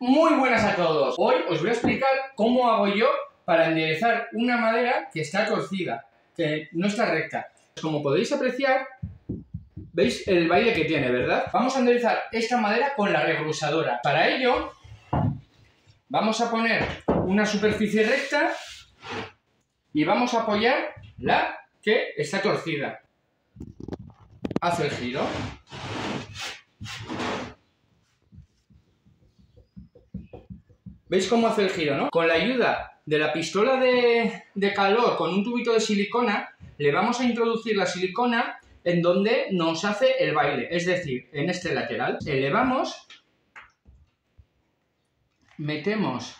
Muy buenas a todos. Hoy os voy a explicar cómo hago yo para enderezar una madera que está torcida, que no está recta. Como podéis apreciar, veis el baile que tiene, ¿verdad? Vamos a enderezar esta madera con la rebrusadora. Para ello, vamos a poner una superficie recta y vamos a apoyar la que está torcida. Hace el giro. ¿Veis cómo hace el giro, no? Con la ayuda de la pistola de, calor con un tubito de silicona, le vamos a introducir la silicona en donde nos hace el baile, es decir, en este lateral. Elevamos, metemos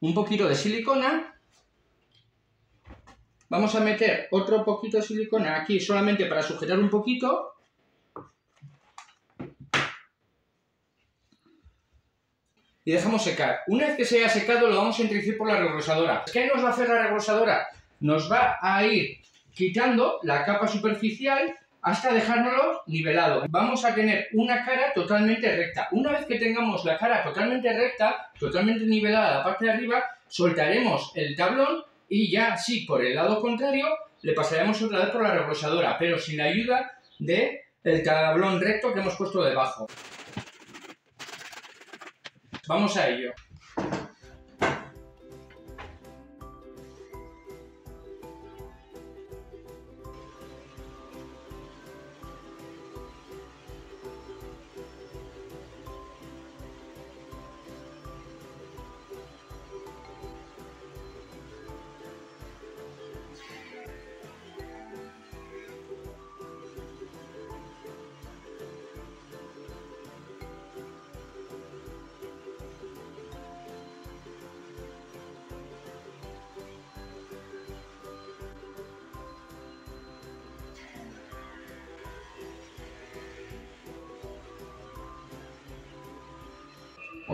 un poquito de silicona, vamos a meter otro poquito de silicona aquí solamente para sujetar un poquito y dejamos secar. Una vez que se haya secado lo vamos a introducir por la reglosadora. ¿Qué nos va a hacer la reglosadora? Nos va a ir quitando la capa superficial hasta dejárnoslo nivelado. Vamos a tener una cara totalmente recta. Una vez que tengamos la cara totalmente recta, totalmente nivelada la parte de arriba, soltaremos el tablón y ya sí, por el lado contrario, le pasaremos otra vez por la reglosadora, pero sin la ayuda del el tablón recto que hemos puesto debajo. Vamos a ello.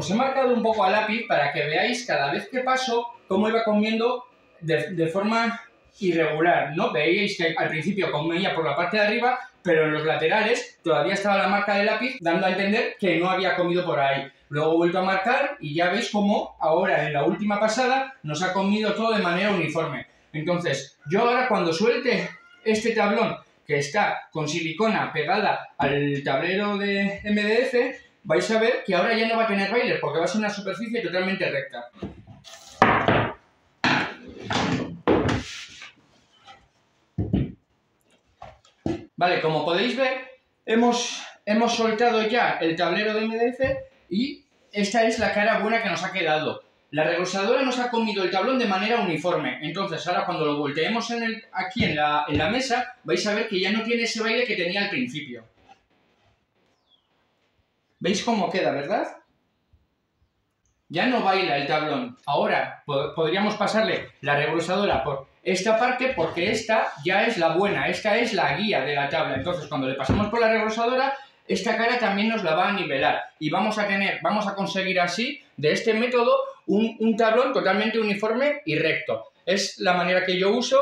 Os he marcado un poco a lápiz para que veáis cada vez que paso cómo iba comiendo de, forma irregular, ¿no? Veíais que al principio comía por la parte de arriba, pero en los laterales todavía estaba la marca de lápiz dando a entender que no había comido por ahí. Luego he vuelto a marcar y ya veis cómo ahora en la última pasada nos ha comido todo de manera uniforme. Entonces, yo ahora cuando suelte este tablón que está con silicona pegada al tablero de MDF, vais a ver que ahora ya no va a tener baile porque va a ser una superficie totalmente recta. Vale, como podéis ver, hemos, hemos soltado ya el tablero de MDF y esta es la cara buena que nos ha quedado. La reglosadora nos ha comido el tablón de manera uniforme. Entonces, ahora cuando lo volteemos aquí en la mesa, vais a ver que ya no tiene ese baile que tenía al principio. ¿Veis cómo queda, verdad? Ya no baila el tablón. Ahora podríamos pasarle la regresadora por esta parte porque esta ya es la buena, esta es la guía de la tabla. Entonces cuando le pasamos por la regresadora, esta cara también nos la va a nivelar. Y vamos a tener, vamos a conseguir así, de este método, un, un tablón totalmente uniforme y recto. Es la manera que yo uso,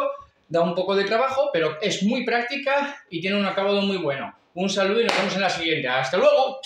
da un poco de trabajo, pero es muy práctica y tiene un acabado muy bueno. Un saludo y nos vemos en la siguiente. ¡Hasta luego!